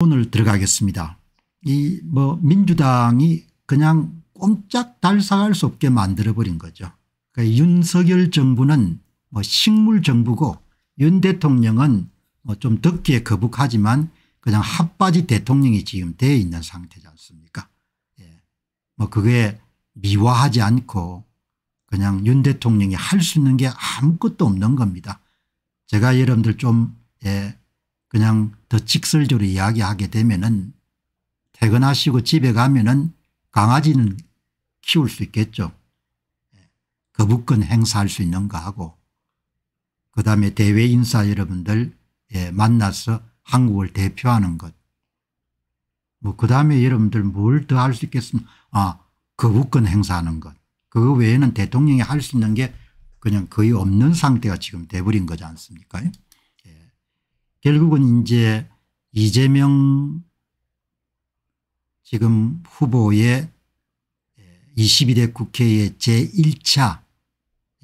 오늘 들어가겠습니다. 이 뭐 민주당이 그냥 꼼짝 달싹할 수 없게 만들어버린 거죠. 그러니까 윤석열 정부는 뭐 식물 정부고 윤 대통령은 뭐 좀 덕기에 거북하지만 그냥 핫바지 대통령이 지금 되어 있는 상태지 않습니까 예. 뭐 그게 미화하지 않고 그냥 윤 대통령이 할 수 있는 게 아무것도 없는 겁니다. 제가 여러분들 좀 예, 그냥 더 직설적으로 이야기하게 되면은 퇴근하시고 집에 가면은 강아지는 키울 수 있겠죠. 예, 거부권 행사할 수 있는 거 하고 그다음에 대외 인사 여러분들 예, 만나서 한국을 대표하는 것. 뭐 그다음에 여러분들 뭘 더 할 수 있겠습니까 아 거부권 행사하는 것. 그거 외에는 대통령이 할 수 있는 게 그냥 거의 없는 상태가 지금 돼버린 거지 않습니까 예. 결국은 이제 이재명 지금 후보의 22대 국회의 제1차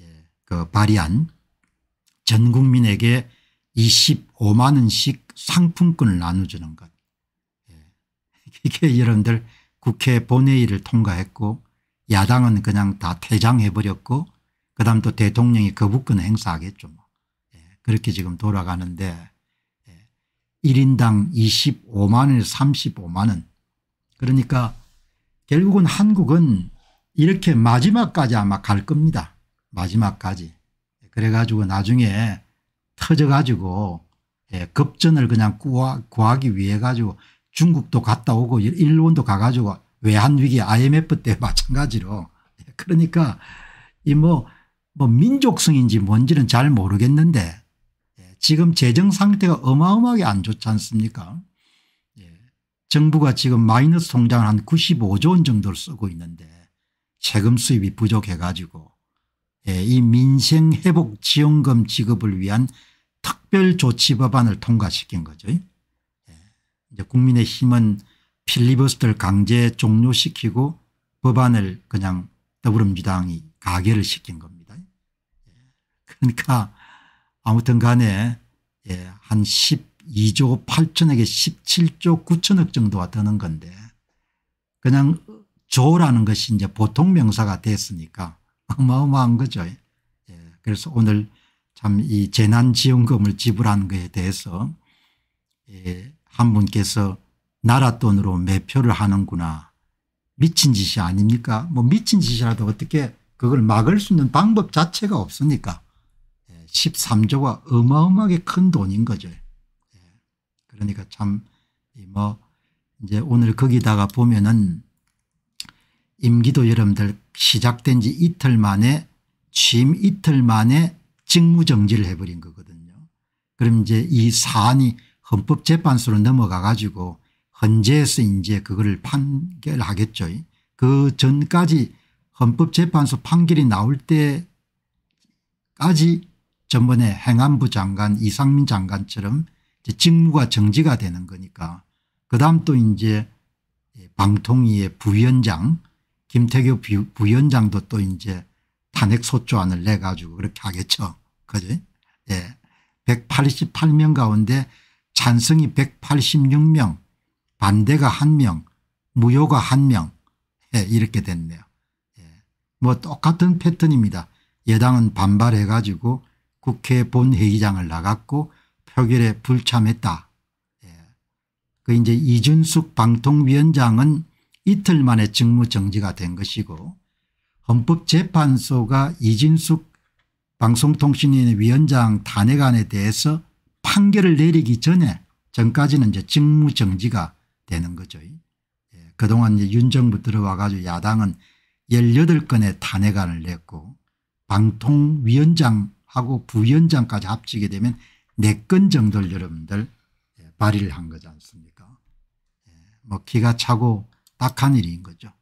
예, 그 발의안 전 국민에게 25만 원씩 상품권을 나눠주는 것. 예. 이게 여러분들 국회 본회의를 통과했고 야당은 그냥 다 퇴장해버렸고 그다음 또 대통령이 거부권 행사하겠죠. 뭐. 예. 그렇게 지금 돌아가는데 1인당 25만 원에서 35만 원 그러니까 결국은 한국은 이렇게 마지막까지 아마 갈 겁니다. 마지막까지. 그래가지고 나중에 터져가지고 예, 급전을 그냥 구하, 구하기 위해 가지고 중국도 갔다 오고 일본도 가가지고 외환위기 IMF 때 마찬가지로 예, 그러니까 이 뭐 뭐 민족성인지 뭔지는 잘 모르겠는데 예, 지금 재정 상태가 어마어마하게 안 좋지 않습니까 정부가 지금 마이너스 통장을 한 95조 원 정도를 쓰고 있는데 세금 수입이 부족해 가지고 예, 이 민생회복지원금 지급을 위한 특별조치법안을 통과시킨 거죠. 예. 이제 국민의힘은 필리버스터를 강제 종료시키고 법안을 그냥 더불어민주당이 가결을 시킨 겁니다. 예. 그러니까 아무튼 간에 한 12조 8천억에 17조 9천억 정도가 드는 건데 그냥 조라는 것이 이제 보통 명사가 됐으니까 어마어마한 거죠. 예. 그래서 오늘 참 이 재난지원금을 지불하는 것에 대해서 예. 한 분께서 나라 돈으로 매표를 하는구나 미친 짓이 아닙니까 뭐 미친 짓이라도 어떻게 그걸 막을 수 있는 방법 자체가 없으니까 13조가 예. 어마어마하게 큰 돈인 거죠. 예. 그러니까 참 뭐 이제 오늘 거기다가 보면은 임기도 여러분들 시작된 지 이틀 만에 취임 이틀 만에 직무정지를 해버린 거거든요. 그럼 이제 이 사안이 헌법재판소로 넘어가 가지고 헌재에서 이제 그거를 판결하겠죠. 그 전까지 헌법재판소 판결이 나올 때까지 전번에 행안부 장관 이상민 장관처럼 직무가 정지가 되는 거니까 그다음 또 이제 방통위의 부위원장 김태규 부위원장도 또 이제 탄핵 소추안을 내 가지고 그렇게 하겠죠. 그죠? 예. 188명 가운데 찬성이 186명 반대가 1명 무효가 1명 예, 이렇게 됐네요. 예. 뭐 똑같은 패턴입니다. 여당은 반발해 가지고 국회 본회의장을 나갔고 표결에 불참했다. 예. 그 이제 이준숙 방통위원장은 이틀 만에 직무정지가 된 것이고 헌법재판소가 이진숙 방송통신위원회 위원장 탄핵안에 대해서 판결을 내리기 전에 전까지는 이제 직무정지가 되는 거죠. 예, 그동안 이제 윤 정부 들어와 가지고 야당은 18건의 탄핵안을 냈고 방통위원장 하고 부위원장까지 합치게 되면 4건 정도를 여러분들 예, 발의를 한 거지 않습니까 예, 뭐 기가 차고 악한 일인 거죠.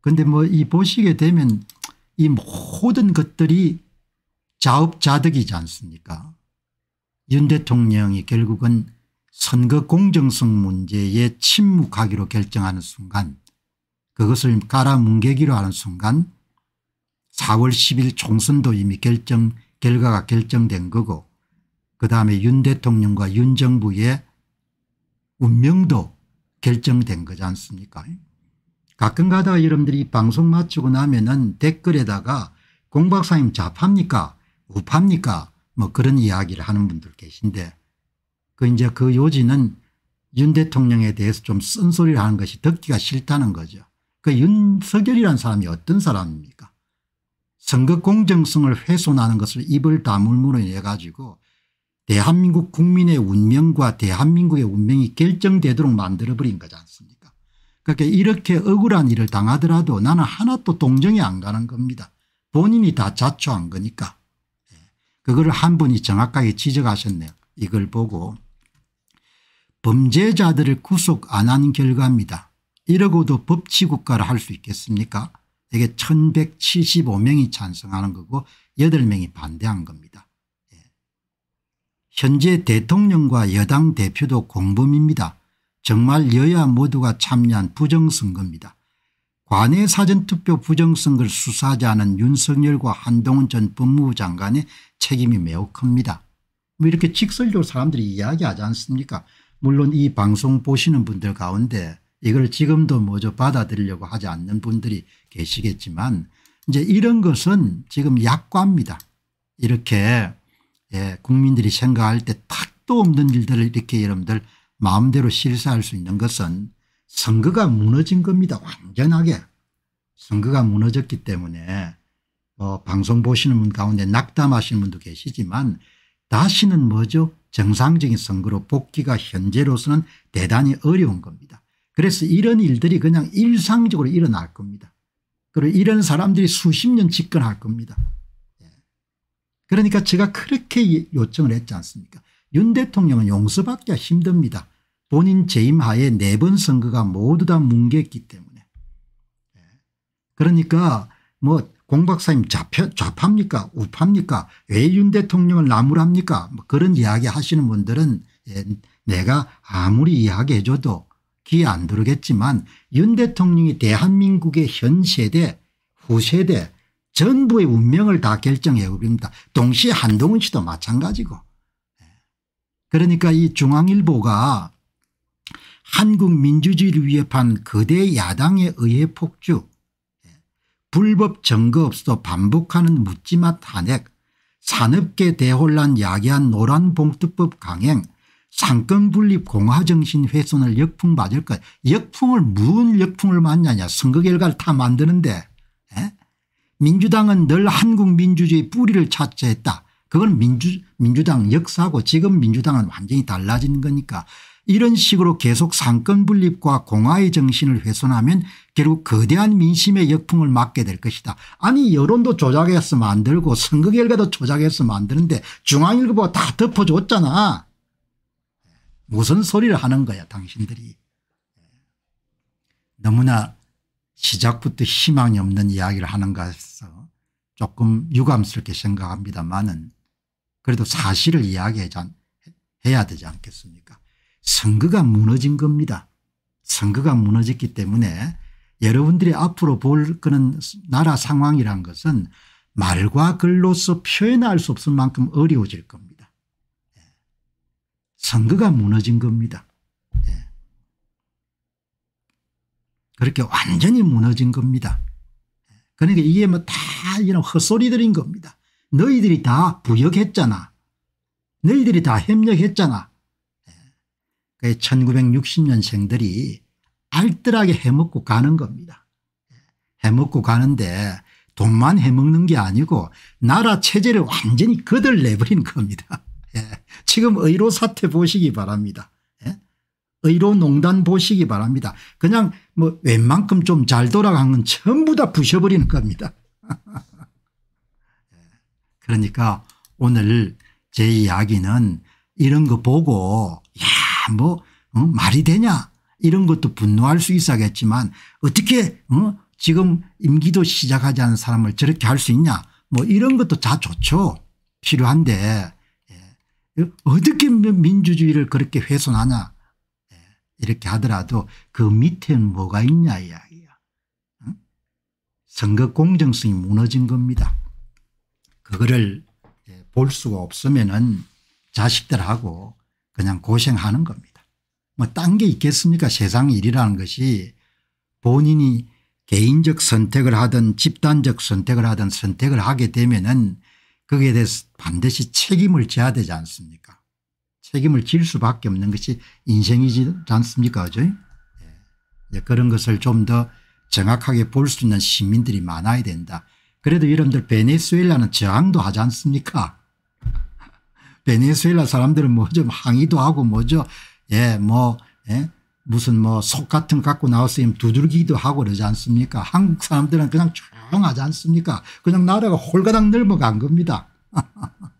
그런데 예. 뭐이 보시게 되면 이 모든 것들이 자업자득이지 않습니까 윤 대통령이 결국은 선거 공정성 문제에 침묵하기로 결정하는 순간 그것을 깔아뭉개기로 하는 순간 4월 10일 총선도 이미 결정 결과가 결정된 거고 그다음에 윤 대통령과 윤 정부의 운명도 결정된 거지 않습니까? 가끔 가다가 여러분들이 방송 마치고 나면 은 댓글에다가 공 박사님 좌파입니까? 우파입니까? 뭐 그런 이야기를 하는 분들 계신데 그 이제 그 요지는 윤 대통령에 대해서 좀 쓴소리를 하는 것이 듣기가 싫다는 거죠. 그 윤석열이라는 사람이 어떤 사람입니까 선거 공정성을 훼손하는 것을 입을 다물므로 인해 가지고 대한민국 국민의 운명과 대한민국의 운명이 결정되도록 만들어버린 거지 않습니까 그러니까 이렇게 억울한 일을 당하더라도 나는 하나도 동정이 안 가는 겁니다. 본인이 다 자초한 거니까. 예. 그걸 한 분이 정확하게 지적하셨네요. 이걸 보고 범죄자들을 구속 안 하는 결과입니다. 이러고도 법치국가를 할 수 있겠습니까 이게 1175명이 찬성하는 거고 8명이 반대한 겁니다. 예. 현재 대통령과 여당 대표도 공범입니다. 정말 여야 모두가 참여한 부정선거입니다. 관내 사전투표 부정선거를 수사하지 않은 윤석열과 한동훈 전 법무부 장관의 책임이 매우 큽니다. 뭐 이렇게 직설적으로 사람들이 이야기하지 않습니까 물론 이 방송 보시는 분들 가운데 이걸 지금도 뭐죠 받아들이려고 하지 않는 분들이 계시겠지만 이제 이런 것은 지금 약과입니다. 이렇게 예, 국민들이 생각할 때 탁도 없는 일들을 이렇게 여러분들 마음대로 실사할 수 있는 것은 선거가 무너진 겁니다. 완전하게. 선거가 무너졌기 때문에 어, 방송 보시는 분 가운데 낙담하시는 분도 계시지만 다시는 뭐죠 정상적인 선거로 복귀가 현재로서는 대단히 어려운 겁니다. 그래서 이런 일들이 그냥 일상적으로 일어날 겁니다. 그리고 이런 사람들이 수십 년 집권할 겁니다. 예. 그러니까 제가 그렇게 요청을 했지 않습니까 윤 대통령은 용서받기가 힘듭니다. 본인 재임하에 네 번 선거가 모두 다 뭉개했기 때문에. 예. 그러니까 뭐 공박사님 좌파, 좌파입니까 우파입니까 왜 윤 대통령을 나무랍니까 뭐 그런 이야기 하시는 분들은 예, 내가 아무리 이야기해 줘도 귀에 안 들어겠지만 윤 대통령이 대한민국의 현 세대 후세대 전부의 운명을 다 결정해 버립니다. 동시에 한동훈 씨도 마찬가지고. 예. 그러니까 이 중앙일보가 한국 민주주의를 위협한 거대 야당에 의해 폭주 예. 불법 증거 없어 반복하는 묻지마 탄핵 산업계 대혼란 야기한 노란봉투법 강행 상권분립 공화정신 훼손을 역풍 맞을 것 역풍을 무슨 역풍을 맞냐냐 선거 결과를 다 만드는데 에? 예? 민주당은 늘 한국 민주주의 뿌리를 차지했다. 그건 민주, 민주당 역사고 지금 민주당은 완전히 달라진 거니까 이런 식으로 계속 상권 분립과 공화의 정신을 훼손하면 결국 거대한 민심의 역풍을 맞게 될 것이다. 아니 여론도 조작해서 만들고 선거 결과도 조작해서 만드는데 중앙일보가 다 덮어줬잖아. 무슨 소리를 하는 거야 당신들이. 너무나 시작부터 희망이 없는 이야기를 하는 것에서 조금 유감스럽게 생각합니다만은 그래도 사실을 이야기해야 되지 않겠습니까 선거가 무너진 겁니다. 선거가 무너졌기 때문에 여러분들이 앞으로 볼 그런 나라 상황이란 것은 말과 글로서 표현할 수 없을 만큼 어려워질 겁니다. 선거가 무너진 겁니다. 예. 그렇게 완전히 무너진 겁니다. 그러니까 이게 뭐 다 이런 헛소리들인 겁니다. 너희들이 다 부역했잖아. 너희들이 다 협력했잖아. 1960년생들이 예. 알뜰하게 해먹고 가는 겁니다. 예. 해먹고 가는데 돈만 해먹는 게 아니고 나라 체제를 완전히 거들내버린 겁니다. 예. 지금 의료 사태 보시기 바랍니다. 예? 의료 농단 보시기 바랍니다. 그냥 뭐 웬만큼 좀 잘 돌아간 건 전부 다 부셔버리는 겁니다. 예. 그러니까 오늘 제 이야기는 이런 거 보고 야뭐 어? 말이 되냐 이런 것도 분노할 수 있어야겠지만 어떻게 어? 지금 임기도 시작하지 않은 사람을 저렇게 할 수 있냐 뭐 이런 것도 다 좋죠. 필요한데 어떻게 민주주의를 그렇게 훼손하냐 예, 이렇게 하더라도 그 밑에는 뭐가 있냐 이야기야. 선거 공정성이 무너진 겁니다. 그거를 예, 볼 수가 없으면 은 자식들하고 그냥 고생하는 겁니다. 뭐 딴 게 있겠습니까 세상 일이라는 것이 본인이 개인적 선택을 하든 집단적 선택을 하든 선택을 하게 되면 은 거기에 대해서 반드시 책임을 져야 되지 않습니까 책임을 질 수밖에 없는 것이 인생이지 않습니까 그죠 예. 그런 것을 좀 더 정확하게 볼 수 있는 시민들이 많아야 된다. 그래도 여러분들 베네수엘라는 저항도 하지 않습니까 베네수엘라 사람들은 뭐 좀 항의도 하고 뭐죠 예, 뭐, 예? 무슨 뭐 속 같은 거 갖고 나왔으면 두들기도 하고 그러지 않습니까 한국 사람들은 그냥 조용하지 않습니까 그냥 나라가 홀가닥 넓어간 겁니다.